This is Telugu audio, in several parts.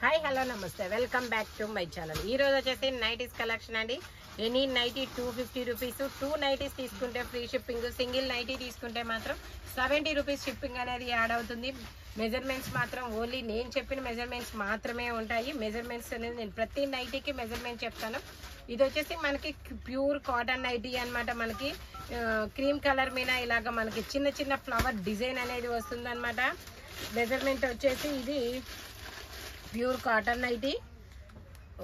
Hi hello namaste. Welcome back to my channel ఈ రోజు వచ్చేసి నైటీస్ కలెక్షన్ అండి. Any nightie two fifty rupees two nighties తీసుకుంటే ఫ్రీ షిప్పింగ్ సింగిల్ నైటీ తీసుకుంటే మాత్రం సెవెంటీ రూపీస్ షిప్పింగ్ అనేది యాడ్ అవుతుంది. మెజర్మెంట్స్ మాత్రం ఓన్లీ నేను చెప్పిన మెజర్మెంట్స్ మాత్రమే ఉంటాయి. మెజర్మెంట్స్ అనేది నేను ప్రతి నైటీకి మెజర్మెంట్ చెప్తాను. ఇది వచ్చేసి మనకి ప్యూర్ కాటన్ నైటీ అన్నమాట మనకి. క్రీమ్ కలర్ మీద ఇలాగ మనకి చిన్న చిన్న ఫ్లవర్ డిజైన్ అనేది వస్తుంది అనమాట మెజర్మెంట్ వచ్చేసి ఇది ప్యూర్ కాటన్ నైటీ.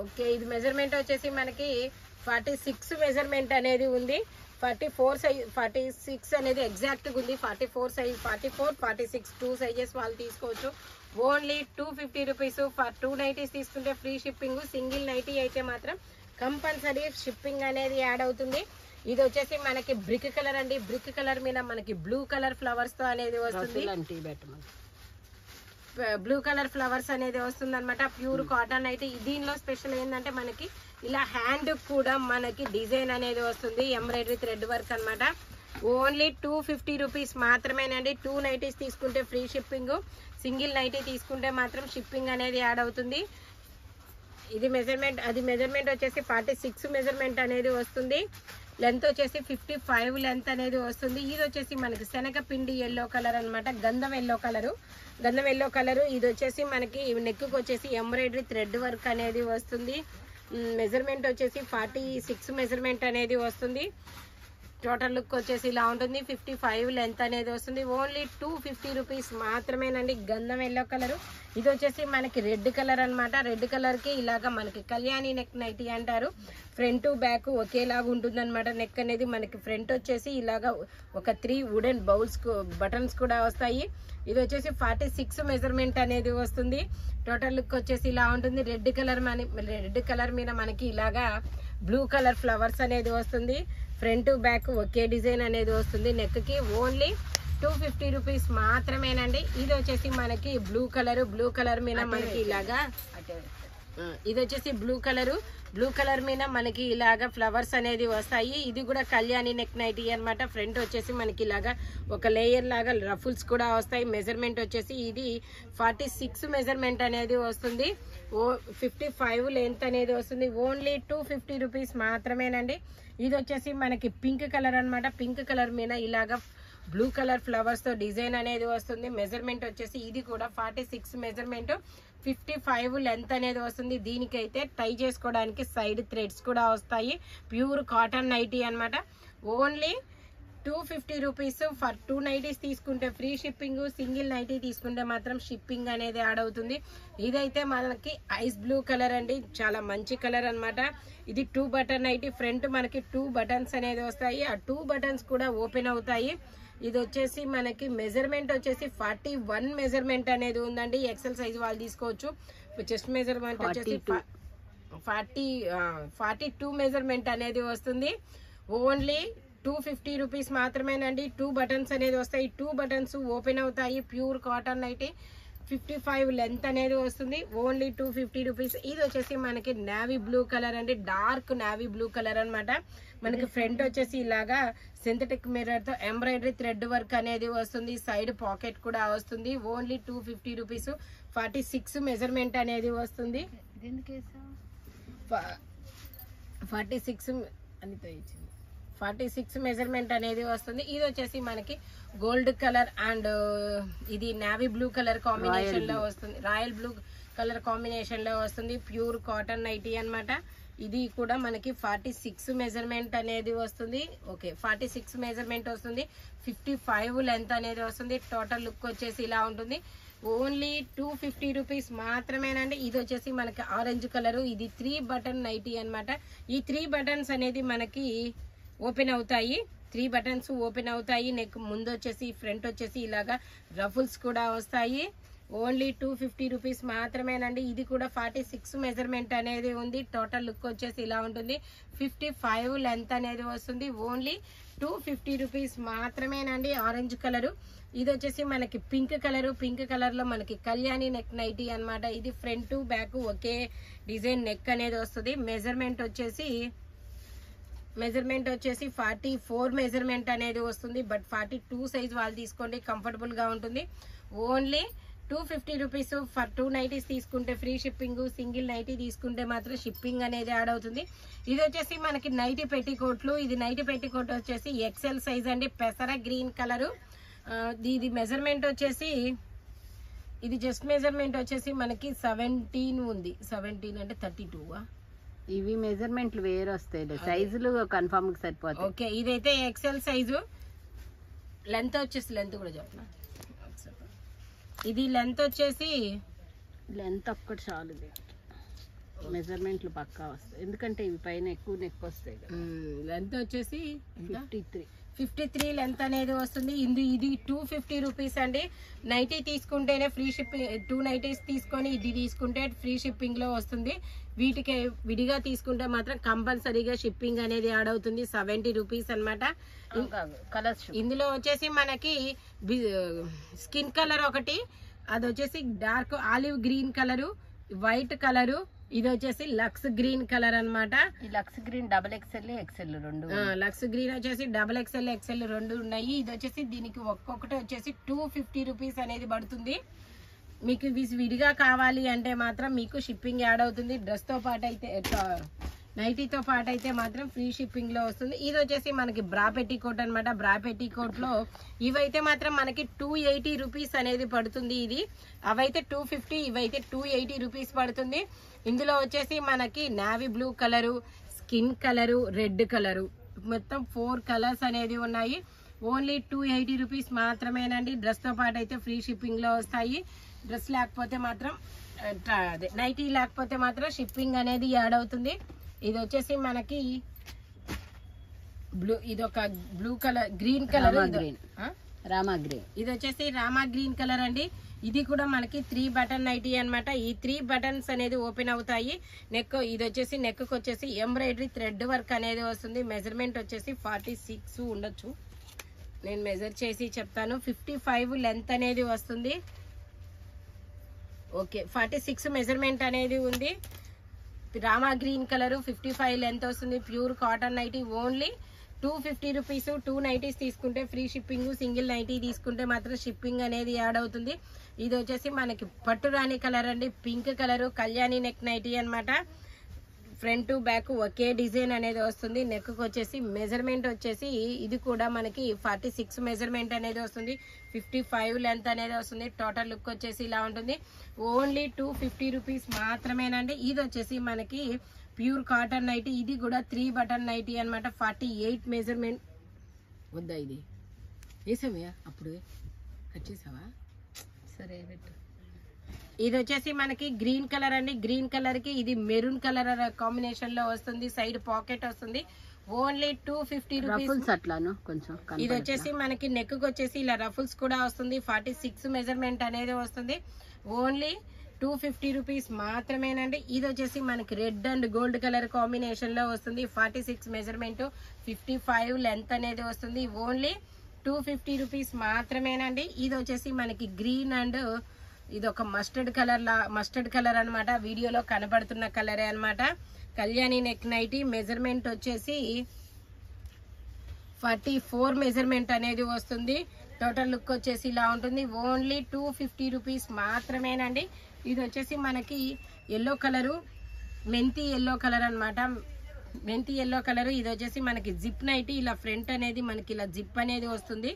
ఓకే ఇది మెజర్మెంట్ వచ్చేసి మనకి ఫార్టీ సిక్స్ మెజర్మెంట్ అనేది ఉంది. Forty four size forty six అనేది ఎగ్జాక్ట్గా ఉంది. Forty four size forty four forty six two sizes వాళ్ళు తీసుకోవచ్చు. Only two fifty rupees for two nighties తీసుకుంటే ఫ్రీ షిప్పింగ్ సింగిల్ నైటీ అయితే మాత్రం కంపల్సరీ షిప్పింగ్ అనేది యాడ్ అవుతుంది. ఇది వచ్చేసి మనకి బ్రిక్ కలర్ అండి. బ్రిక్ కలర్ మీద మనకి బ్లూ కలర్ ఫ్లవర్స్తో అనేది వస్తుంది. బ్లూ కలర్ ఫ్లవర్స్ అనేది వస్తుంది అనమాట ప్యూర్ కాటన్ అయితే దీనిలో స్పెషల్ ఏంటంటే మనకి ఇలా హ్యాండ్ కూడా మనకి డిజైన్ అనేది వస్తుంది. ఎంబ్రాయిడరీ థ్రెడ్ వర్క్ అన్నమాట. ఓన్లీ టూ ఫిఫ్టీ రూపీస్ మాత్రమేనండి. టూ నైటీస్ తీసుకుంటే ఫ్రీ షిప్పింగ్ సింగిల్ నైటీ తీసుకుంటే మాత్రం షిప్పింగ్ అనేది యాడ్ అవుతుంది. ఇది మెజర్మెంట్ అది మెజర్మెంట్ వచ్చేసి ఫార్టీ సిక్స్ మెజర్మెంట్ అనేది వస్తుంది. లెంత్ వచ్చేసి ఫిఫ్టీ ఫైవ్ లెంత్ అనేది వస్తుంది. ఇది వచ్చేసి మనకి శనగ పిండి ఎల్లో కలర్ అన్నమాట. గంధం ఎల్లో కలరు గంధం ఎల్లో కలరు ఇది వచ్చేసి మనకి నెక్కు వచ్చేసి ఎంబ్రాయిడరీ థ్రెడ్ వర్క్ అనేది వస్తుంది. Mm, మెజర్మెంట్ వచ్చేసి ఫార్టీ సిక్స్ మెజర్మెంట్ అనేది వస్తుంది. టోటల్ లుక్ వచ్చేసి ఇలా ఉంటుంది. ఫిఫ్టీ ఫైవ్ లెంత్ అనేది వస్తుంది. ఓన్లీ టూ ఫిఫ్టీ రూపీస్ మాత్రమేనండి. గంధం ఎల్లో కలర్ ఇది వచ్చేసి మనకి రెడ్ కలర్ అన్నమాట. రెడ్ కలర్కి ఇలాగా మనకి కళ్యాణి నెక్ నైటీ అంటారు. ఫ్రంట్ బ్యాక్ ఒకేలాగా ఉంటుందన్నమాట నెక్ అనేది. మనకి ఫ్రంట్ వచ్చేసి ఇలాగా ఒక త్రీ వుడెన్ బౌల్స్ బటన్స్ కూడా వస్తాయి. ఇది వచ్చేసి ఫార్టీ సిక్స్ మెజర్మెంట్ అనేది వస్తుంది. టోటల్ లుక్ వచ్చేసి ఇలా ఉంటుంది. రెడ్ కలర్ మన రెడ్ కలర్ మీద మనకి ఇలాగా బ్లూ కలర్ ఫ్లవర్స్ అనేది వస్తుంది. ఫ్రంట్ బ్యాక్ ఒకే డిజైన్ అనేది వస్తుంది. నెక్కి ఓన్లీ టూ ఫిఫ్టీ రూపీస్ మాత్రమేనండి. ఇది వచ్చేసి మనకి బ్లూ కలర్ బ్లూ కలర్ మీద మనకి ఇలాగా ఇది వచ్చేసి బ్లూ కలర్ బ్లూ కలర్ మీద మనకి ఇలాగా ఫ్లవర్స్ అనేది వస్తాయి. ఇది కూడా కళ్యాణి నెక్ నైటీ అన్నమాట. ఫ్రంట్ వచ్చేసి మనకి ఇలాగా ఒక లేయర్ లాగా రఫుల్స్ కూడా వస్తాయి. మెజర్మెంట్ వచ్చేసి ఇది ఫార్టీ సిక్స్ మెజర్మెంట్ అనేది వస్తుంది. ఓ ఫిఫ్టీ ఫైవ్ లెంత్ అనేది వస్తుంది. ఓన్లీ టూ ఫిఫ్టీ రూపీస్ మాత్రమేనండి. ఇది వచ్చేసి మనకి పింక్ కలర్ అన్నమాట. పింక్ కలర్ మీద ఇలాగా బ్లూ కలర్ ఫ్లవర్స్తో డిజైన్ అనేది వస్తుంది. మెజర్మెంట్ వచ్చేసి ఇది కూడా forty six measurement. Fifty five length అనేది వస్తుంది. దీనికైతే టై చేసుకోవడానికి సైడ్ థ్రెడ్స్ కూడా వస్తాయి. ప్యూర్ కాటన్ నైటీ అనమాట only two fifty rupees for two nighties తీసుకుంటే ఫ్రీ షిప్పింగ్ సింగిల్ నైటీ తీసుకుంటే మాత్రం షిప్పింగ్ అనేది యాడ్ అవుతుంది. ఇదైతే మనకి ఐస్ బ్లూ కలర్ అండి. చాలా మంచి కలర్ అనమాట ఇది టూ బటన్ నైటీ. ఫ్రంట్ మనకి టూ బటన్స్ అనేది వస్తాయి. ఆ టూ బటన్స్ కూడా ఓపెన్ అవుతాయి. ఇది వచ్చేసి మనకి మెజర్మెంట్ వచ్చేసి ఫార్టీ వన్ మెజర్మెంట్ అనేది ఉందండి. ఎక్సెల్ సైజ్ వాళ్ళు తీసుకోవచ్చు. చెస్ట్ మెజర్మెంట్ వచ్చేసి ఫార్టీ ఫార్టీ టూ మెజర్మెంట్ అనేది వస్తుంది. ఓన్లీ టూ ఫిఫ్టీ రూపీస్ మాత్రమేనండి. టూ బటన్స్ అనేది వస్తాయి. టూ బటన్స్ ఓపెన్ అవుతాయి. ప్యూర్ కాటన్ అయితే ఫిఫ్టీ ఫైవ్ లెంత్ అనేది వస్తుంది. Only two fifty rupees. ఇది వచ్చేసి మనకి నావీ బ్లూ కలర్ అండి. డార్క్ నావీ బ్లూ కలర్ అన్నమాట. మనకి ఫ్రంట్ వచ్చేసి ఇలాగా సింథటిక్ మిర్రర్తో ఎంబ్రాయిడరీ థ్రెడ్ వర్క్ అనేది వస్తుంది. సైడ్ పాకెట్ కూడా వస్తుంది. Only two fifty rupees. Forty six measurement అనేది వస్తుంది. ఫార్టీ సిక్స్ అనితో ఇచ్చింది. ఫార్టీ సిక్స్ మెజర్మెంట్ అనేది వస్తుంది. ఇది వచ్చేసి మనకి గోల్డ్ కలర్ అండ్ ఇది నావీ బ్లూ కలర్ కాంబినేషన్లో వస్తుంది. రాయల్ బ్లూ కలర్ కాంబినేషన్లో వస్తుంది. ప్యూర్ కాటన్ నైటీ అన్నమాట. ఇది కూడా మనకి ఫార్టీ సిక్స్ మెజర్మెంట్ అనేది వస్తుంది. ఓకే ఫార్టీ సిక్స్ మెజర్మెంట్ వస్తుంది. ఫిఫ్టీ ఫైవ్ లెంత్ అనేది వస్తుంది. టోటల్ లుక్ వచ్చేసి ఇలా ఉంటుంది. ఓన్లీ టూ ఫిఫ్టీ రూపీస్ మాత్రమేనండి. ఇది వచ్చేసి మనకి ఆరెంజ్ కలర్ ఇది త్రీ బటన్ నైటీ అన్నమాట. ఈ త్రీ బటన్స్ అనేది మనకి ఓపెన్ అవుతాయి. త్రీ బటన్స్ ఓపెన్ అవుతాయి. నెక్ ముందు వచ్చేసి ఫ్రంట్ వచ్చేసి ఇలాగా రఫుల్స్ కూడా వస్తాయి. ఓన్లీ టూ ఫిఫ్టీ రూపీస్ మాత్రమేనండి. ఇది కూడా ఫార్టీ సిక్స్ మెజర్మెంట్ అనేది ఉంది. టోటల్ లుక్ వచ్చేసి ఇలా ఉంటుంది. ఫిఫ్టీ ఫైవ్ లెంత్ అనేది వస్తుంది. ఓన్లీ టూ ఫిఫ్టీ రూపీస్ మాత్రమేనండి. Orange colour. ఇది వచ్చేసి మనకి పింక్ కలర్. పింక్ కలర్లో మనకి కళ్యాణి నెక్ నైటీ అన్నమాట. ఇది ఫ్రంట్ బ్యాక్ ఒకే డిజైన్ నెక్ అనేది వస్తుంది. మెజర్మెంట్ వచ్చేసి మెజర్మెంట్ వచ్చేసి ఫార్టీ ఫోర్ మెజర్మెంట్ అనేది వస్తుంది బట్ ఫార్టీ టూ సైజ్ వాళ్ళు తీసుకోండి కంఫర్టబుల్గా ఉంటుంది. Only two fifty rupees for two nighties తీసుకుంటే ఫ్రీ షిప్పింగ్ సింగిల్ నైటీ తీసుకుంటే మాత్రం షిప్పింగ్ అనేది యాడ్ అవుతుంది. ఇది వచ్చేసి మనకి నైటీ పెట్టికోట్లు ఇది నైటీ పెట్టికోట్ వచ్చేసి ఎక్సెల్ సైజ్ అండి పెసర గ్రీన్ కలరు. ఇది మెజర్మెంట్ వచ్చేసి ఇది జస్ట్ మెజర్మెంట్ వచ్చేసి మనకి సెవెంటీన్ ఉంది. సెవెంటీన్ అంటే థర్టీ టూ ఇవి మెజర్మెంట్లు వేరు వస్తాయి. సైజులు కన్ఫర్మ్ సరిపోతాయి. ఓకే ఇదైతే ఎక్సెల్ సైజు లెంత్ వచ్చేసి లెంత్ కూడా చెప్పనా? ఇది లెంత్ వచ్చేసి లెంత్ ఒక్కటి చాలు మెజర్మెంట్లు పక్కా వస్తాయి. ఎందుకంటే ఇవి పైన ఎక్కువ నెక్ వస్తాయి లెంత్ వచ్చేసి fifty three fifty three length అనేది వస్తుంది. ఇది ఇది టూ ఫిఫ్టీ రూపీస్ అండి. నైటీ తీసుకుంటేనే ఫ్రీ షిప్పింగ్ టూ నైటీస్ తీసుకొని ఇది తీసుకుంటే ఫ్రీ షిప్పింగ్లో వస్తుంది. వీటికి విడిగా తీసుకుంటే మాత్రం కంపల్సరీగా షిప్పింగ్ అనేది యాడ్ అవుతుంది. సెవెంటీ రూపీస్ అనమాట కలర్స్ ఇందులో వచ్చేసి మనకి స్కిన్ కలర్ ఒకటి అది వచ్చేసి dark olive green colour white colour ఇది వచ్చేసి లక్స్ గ్రీన్ కలర్ అన్నమాట. ఈ lux green double XL XL రెండు. లక్స్ గ్రీన్ వచ్చేసి డబల్ ఎక్స్ఎల్ ఎక్స్ఎల్ రెండు ఉన్నాయి. ఇది వచ్చేసి దీనికి ఒక్కొక్కటి వచ్చేసి టూ ఫిఫ్టీ రూపీస్ అనేది పడుతుంది. మీకు ఇవి విడిగా కావాలి అంటే మాత్రం మీకు షిప్పింగ్ యాడ్ అవుతుంది. డ్రెస్తో పాటు అయితే నైటీతో పాటు అయితే మాత్రం ఫ్రీ షిప్పింగ్లో వస్తుంది. ఇది వచ్చేసి మనకి బ్రా పెట్టి కోట్ అనమాట బ్రా పెట్టి లో ఇవైతే మాత్రం మనకి టూ ఎయిటీ రూపీస్ అనేది పడుతుంది ఇది. అవైతే టూ ఫిఫ్టీ ఇవైతే టూ ఎయిటీ రూపీస్ పడుతుంది. ఇందులో వచ్చేసి మనకి navy blue colour skin colour red colour. మొత్తం ఫోర్ కలర్స్ అనేది ఉన్నాయి. ఓన్లీ టూ ఎయిటీ రూపీస్ మాత్రమేనండి. డ్రెస్తో పాటు అయితే ఫ్రీ షిప్పింగ్లో వస్తాయి. డ్రెస్ లేకపోతే మాత్రం అదే నైటీ లేకపోతే మాత్రం షిప్పింగ్ అనేది యాడ్ అవుతుంది. ఇది వచ్చేసి మనకి బ్లూ ఇది ఒక blue colour green colour Rama green. Rama green ఇది వచ్చేసి రామా గ్రీన్ కలర్ అండి. ఇది కూడా మనకి త్రీ బటన్ నైటీ అన్నమాట. ఈ త్రీ బటన్స్ అనేది ఓపెన్ అవుతాయి. నెక్ ఇది వచ్చేసి నెక్ వచ్చేసి ఎంబ్రాయిడరీ థ్రెడ్ వర్క్ అనేది వస్తుంది. మెజర్మెంట్ వచ్చేసి ఫార్టీ సిక్స్ ఉండొచ్చు. నేను మెజర్ చేసి చెప్తాను. ఫిఫ్టీ ఫైవ్ లెంత్ అనేది వస్తుంది. ఓకే ఫార్టీ సిక్స్ మెజర్మెంట్ అనేది ఉంది. Rama green colour fifty five length వస్తుంది pure cotton nightie only two fifty rupees two nighties తీసుకుంటే ఫ్రీ షిప్పింగ్ సింగిల్ నైటీ తీసుకుంటే మాత్రం షిప్పింగ్ అనేది యాడ్ అవుతుంది. ఇది వచ్చేసి మనకి పట్టు రాణి కలర్ అండి pink colour Kalyani neck nightie అన్నమాట. ఫ్రంట్ బ్యాక్ ఒకే డిజైన్ అనేది వస్తుంది. నెక్ వచ్చేసి మెజర్మెంట్ వచ్చేసి ఇది కూడా మనకి ఫార్టీ సిక్స్ మెజర్మెంట్ అనేది వస్తుంది. ఫిఫ్టీ ఫైవ్ లెంత్ అనేది వస్తుంది. టోటల్ లుక్ వచ్చేసి ఇలా ఉంటుంది. ఓన్లీ టూ ఫిఫ్టీ రూపీస్ మాత్రమేనండి. ఇది వచ్చేసి మనకి ప్యూర్ కాటన్ నైటీ ఇది కూడా త్రీ బటన్ నైటీ అనమాట ఫార్టీ ఎయిట్ మెజర్మెంట్ వద్దా ఇది? వేసావా అప్పుడు కట్ చేసావా? సరే పెట్టు. ఇది వచ్చేసి మనకి గ్రీన్ కలర్ అండి. గ్రీన్ కలర్కి ఇది మెరూన్ కలర్ కాంబినేషన్లో వస్తుంది. సైడ్ పాకెట్ వస్తుంది. Only two fifty rupees. అట్లాను? కొంచెం ఇది వచ్చేసి మనకి నెక్ వచ్చేసి ఇలా రఫుల్స్ కూడా వస్తుంది. ఫార్టీ సిక్స్ మెజర్మెంట్ అనేది వస్తుంది. ఓన్లీ టూ ఫిఫ్టీ రూపీస్ మాత్రమేనండి. ఇది వచ్చేసి మనకి రెడ్ అండ్ గోల్డ్ కలర్ కాంబినేషన్లో వస్తుంది. Forty six measurement fifty five length అనేది వస్తుంది. ఓన్లీ టూ ఫిఫ్టీ రూపీస్ మాత్రమేనండి. ఇది వచ్చేసి మనకి గ్రీన్ అండ్ ఇది ఒక మస్టర్డ్ కలర్ లా మస్టర్డ్ కలర్ అన్నమాట. వీడియోలో కనబడుతున్న కలరే అనమాట కళ్యాణి నెక్ నైటీ మెజర్మెంట్ వచ్చేసి ఫార్టీ ఫోర్ మెజర్మెంట్ అనేది వస్తుంది. టోటల్ లుక్ వచ్చేసి ఇలా ఉంటుంది. ఓన్లీ టూ ఫిఫ్టీ రూపీస్ మాత్రమేనండి. ఇది వచ్చేసి మనకి ఎల్లో కలరు మెంతి ఎల్లో కలర్ అన్నమాట. మెంతి ఎల్లో కలర్ ఇది వచ్చేసి మనకి జిప్ నైటీ ఇలా ఫ్రంట్ అనేది మనకి ఇలా జిప్ అనేది వస్తుంది.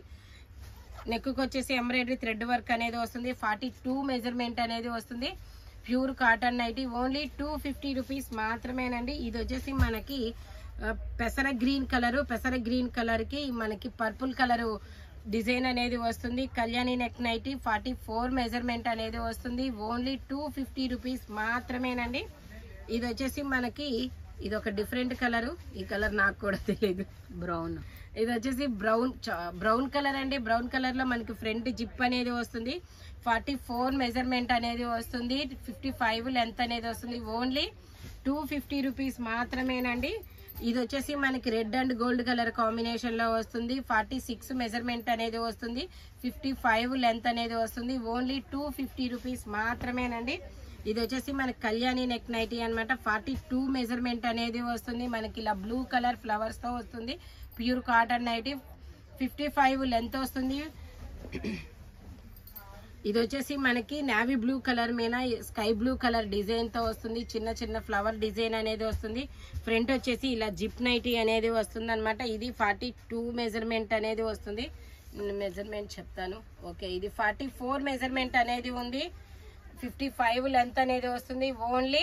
నెక్కుకి వచ్చేసి ఎంబ్రాయిడరీ థ్రెడ్ వర్క్ అనేది వస్తుంది. ఫార్టీ టూ మెజర్మెంట్ అనేది వస్తుంది. Pure cotton nightie only two fifty rupees మాత్రమేనండి. ఇది వచ్చేసి మనకి పెసర గ్రీన్ కలరు పెసర గ్రీన్ కలర్కి మనకి పర్పుల్ కలరు డిజైన్ అనేది వస్తుంది. Kalyani neck nightie forty four measurement అనేది వస్తుంది. ఓన్లీ టూ ఫిఫ్టీ రూపీస్ మాత్రమేనండి. ఇది వచ్చేసి మనకి ఇది ఒక డిఫరెంట్ కలరు. ఈ కలర్ నాకు కూడా తెలియదు బ్రౌన్. ఇది వచ్చేసి బ్రౌన్ బ్రౌన్ కలర్ అండి. బ్రౌన్ కలర్లో మనకి ఫ్రంట్ జిప్ అనేది వస్తుంది. ఫార్టీ ఫోర్ మెజర్మెంట్ అనేది వస్తుంది. ఫిఫ్టీ ఫైవ్ లెంత్ అనేది వస్తుంది. ఓన్లీ టూ ఫిఫ్టీ రూపీస్ మాత్రమేనండి. ఇది వచ్చేసి మనకి రెడ్ అండ్ గోల్డ్ కలర్ కాంబినేషన్లో వస్తుంది. ఫార్టీ సిక్స్ మెజర్మెంట్ అనేది వస్తుంది. ఫిఫ్టీ ఫైవ్ లెంత్ అనేది వస్తుంది. ఓన్లీ టూ ఫిఫ్టీ రూపీస్ మాత్రమేనండి. ఇది వచ్చేసి మనకి కళ్యాణి నెక్ నైటీ అన్నమాట. ఫార్టీ టూ మెజర్మెంట్ అనేది వస్తుంది. మనకి ఇలా బ్లూ కలర్ ఫ్లవర్స్తో వస్తుంది. Pure cotton nightie fifty five length వస్తుంది. ఇది వచ్చేసి మనకి నావీ బ్లూ కలర్ మీద స్కై బ్లూ కలర్ డిజైన్తో వస్తుంది. చిన్న చిన్న ఫ్లవర్ డిజైన్ అనేది వస్తుంది. ఫ్రంట్ వచ్చేసి ఇలా జిప్ నైటీ అనేది వస్తుంది అనమాట ఇది ఫార్టీ టూ మెజర్మెంట్ అనేది వస్తుంది. మెజర్మెంట్ చెప్తాను. ఓకే ఇది ఫార్టీ ఫోర్ మెజర్మెంట్ అనేది ఉంది. ఫిఫ్టీ ఫైవ్ లెంత్ అనేది వస్తుంది. ఓన్లీ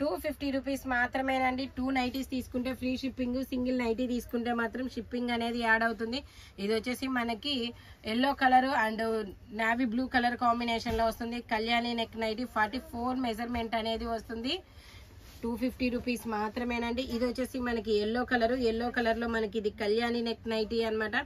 టూ ఫిఫ్టీ రూపీస్ మాత్రమేనండి. టూ నైటీస్ తీసుకుంటే ఫ్రీ షిప్పింగ్ సింగిల్ నైటీ తీసుకుంటే మాత్రం షిప్పింగ్ అనేది యాడ్ అవుతుంది. ఇది వచ్చేసి మనకి yellow colour and navy blue colour కాంబినేషన్లో వస్తుంది. Kalyani neck nightie forty four measurement అనేది వస్తుంది. టూ ఫిఫ్టీ రూపీస్ మాత్రమేనండి. ఇది వచ్చేసి మనకి ఎల్లో కలర్ ఎల్లో కలర్లో మనకి ఇది కళ్యాణి నెక్ నైటీ అన్నమాట.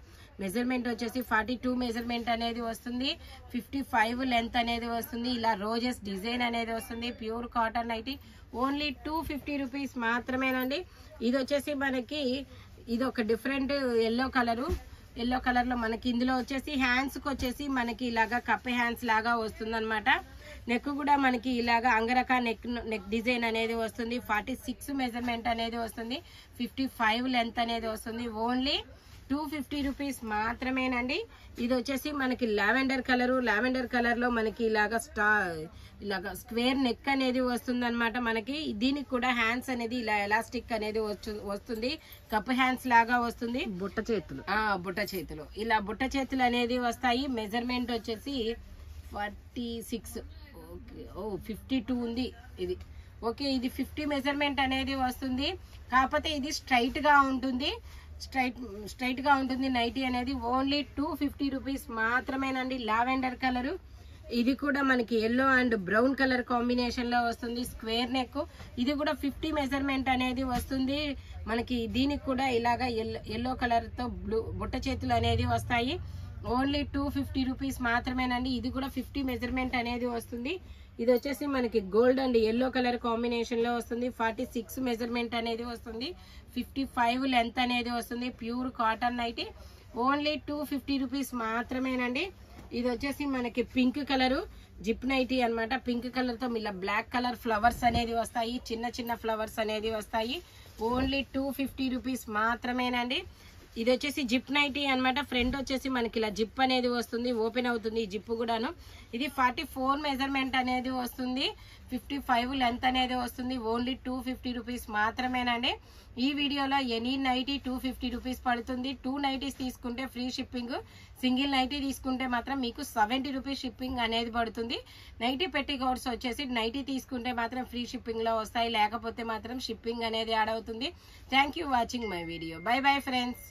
మెజర్మెంట్ వచ్చేసి ఫార్టీ టూ మెజర్మెంట్ అనేది వస్తుంది. ఫిఫ్టీ ఫైవ్ లెంత్ అనేది వస్తుంది. ఇలా రోజెస్ డిజైన్ అనేది వస్తుంది. Pure cotton nightie only two fifty rupees మాత్రమేనండి. ఇది వచ్చేసి మనకి ఇది ఒక డిఫరెంట్ ఎల్లో కలరు ఎల్లో కలర్లో మనకి ఇందులో వచ్చేసి హ్యాండ్స్కి వచ్చేసి మనకి ఇలాగా కప్పే హ్యాండ్స్ లాగా వస్తుంది నెక్ కూడా మనకి ఇలాగా అంగరక నెక్ నెక్ డిజైన్ అనేది వస్తుంది. ఫార్టీ సిక్స్ మెజర్మెంట్ అనేది వస్తుంది. ఫిఫ్టీ ఫైవ్ లెంత్ అనేది వస్తుంది. ఓన్లీ టూ ఫిఫ్టీ రూపీస్ మాత్రమేనండి. ఇది వచ్చేసి మనకి లావెండర్ కలరు. లావెండర్ కలర్లో మనకి ఇలాగా స్టా ఇలాగా స్క్వేర్ నెక్ అనేది వస్తుంది అనమాట మనకి. దీనికి కూడా హ్యాండ్స్ అనేది ఇలా ఎలాస్టిక్ అనేది వస్తుంది. కప్ హ్యాండ్స్ లాగా వస్తుంది. బుట్ట చేతులు. ఆ బుట్ట చేతులు. ఇలా బుట్ట చేతులు అనేది వస్తాయి. మెజర్మెంట్ వచ్చేసి ఫార్టీ సిక్స్. ఓకే. ఓ ఫిఫ్టీ టూ ఉంది ఇది. ఓకే ఇది ఫిఫ్టీ మెజర్మెంట్ అనేది వస్తుంది. కాకపోతే ఇది స్ట్రైట్గా ఉంటుంది. స్ట్రైట్ స్ట్రైట్గా ఉంటుంది నైటీ అనేది. ఓన్లీ టూ ఫిఫ్టీ రూపీస్ మాత్రమేనండి. Lavender colour. ఇది కూడా మనకి ఎల్లో అండ్ బ్రౌన్ కలర్ కాంబినేషన్లో వస్తుంది. Square neck. ఇది కూడా ఫిఫ్టీ మెజర్మెంట్ అనేది వస్తుంది. మనకి దీనికి కూడా ఇలాగా ఎల్లో కలర్తో బ్లూ బుట్ట చేతులు అనేది వస్తాయి. ఓన్లీ టూ ఫిఫ్టీ రూపీస్ మాత్రమేనండి. ఇది కూడా ఫిఫ్టీ మెజర్మెంట్ అనేది వస్తుంది. ఇది వచ్చేసి మనకి గోల్డ్ అండ్. ఎల్లో కలర్ కాంబినేషన్లో వస్తుంది. ఫార్టీ సిక్స్ మెజర్మెంట్ అనేది వస్తుంది. ఫిఫ్టీ ఫైవ్ లెంత్ అనేది వస్తుంది. Pure cotton nightie. Only two fifty rupees మాత్రమేనండి. ఇది వచ్చేసి మనకి పింక్ కలరు. జిప్ నైటీ అన్నమాట. పింక్ కలర్తో ఇలా బ్లాక్ కలర్ ఫ్లవర్స్ అనేది వస్తాయి. చిన్న చిన్న ఫ్లవర్స్ అనేది వస్తాయి. ఓన్లీ టూ ఫిఫ్టీ రూపీస్ మాత్రమేనండి. ఇది వచ్చేసి జిప్ నైటీ అన్నమాట. ఫ్రంట్ వచ్చేసి మనకి ఇలా జిప్ అనేది వస్తుంది. ఓపెన్ అవుతుంది ఈ జిప్ కూడాను. ఇది ఫార్టీ ఫోర్ మెజర్మెంట్ అనేది వస్తుంది. ఫిఫ్టీ ఫైవ్ లెంత్ అనేది వస్తుంది. ఓన్లీ టూ ఫిఫ్టీ రూపీస్ మాత్రమేనండి. ఈ వీడియోలో any nightie two fifty rupees పడుతుంది. టూ నైటీస్ తీసుకుంటే ఫ్రీ షిప్పింగ్. సింగిల్ నైటీ తీసుకుంటే మాత్రం మీకు సెవెంటీ రూపీస్ షిప్పింగ్ అనేది పడుతుంది. నైటీ పెట్టి కోర్స్ వచ్చేసి నైటీ తీసుకుంటే మాత్రం ఫ్రీ షిప్పింగ్లో వస్తాయి. లేకపోతే మాత్రం షిప్పింగ్ అనేది యాడ్ అవుతుంది. Thank you watching my video. Bye bye friends.